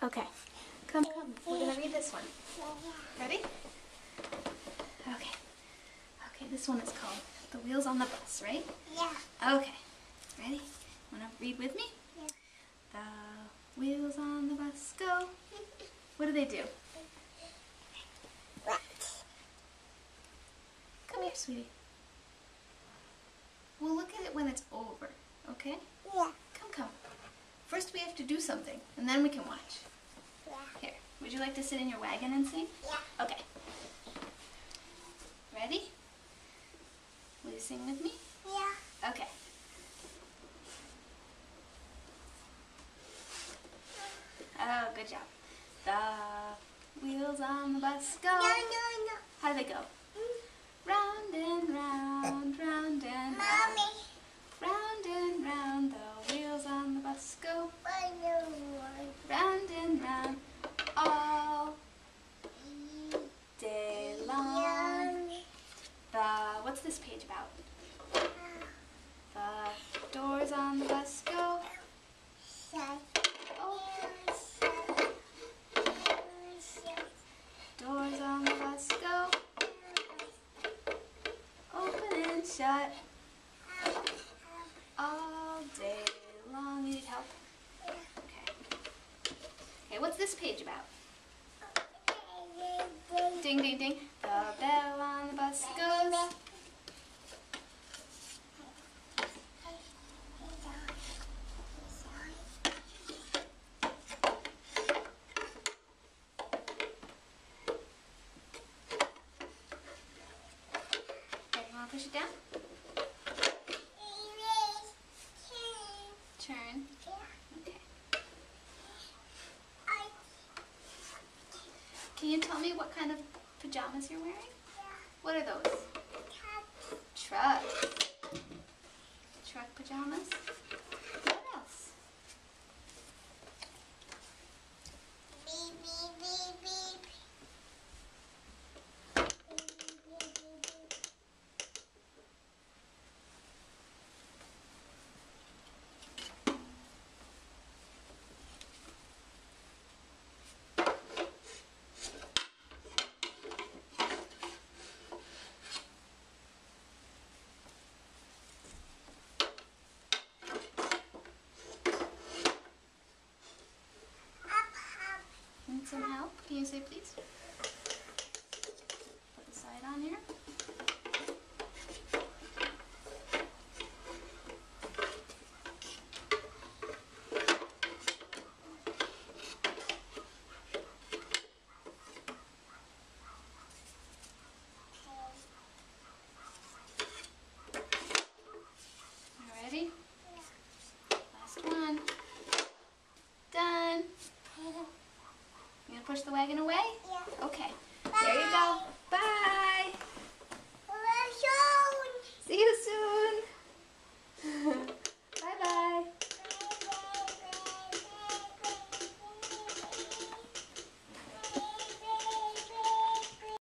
Okay. Come, come. We're gonna read this one. Ready? Okay. Okay, this one is called The Wheels on the Bus, right? Yeah. Okay. Ready? Wanna read with me? Yeah. The wheels on the bus go. What do they do? What? Come here, sweetie. We'll look at it when it's over, okay? Yeah. First we have to do something, and then we can watch. Yeah. Here, would you like to sit in your wagon and sing? Yeah. Okay. Ready? Will you sing with me? Yeah. Okay. Oh, good job. The wheels on the bus go. No, no, no. How do they go? Round and round, round and round. Mommy. Round and round, the wheels on the bus go. I know one. Round and round, all day long. Yummy. The, what's this page about? The doors on the bus go. Doors on the bus go. Open and shut all day long. You need help? Okay. Okay, what's this page about? Ding, ding, ding. The bell on the bus goes. Okay, you want to push it down? Turn. Okay. Can you tell me what kind of pajamas you're wearing? What are those? Truck. Truck pajamas. What else? Need some help? Can you say please? Put the side on here. Ready? Last one. Done. You gonna push the wagon away? Okay. There you go. Bye.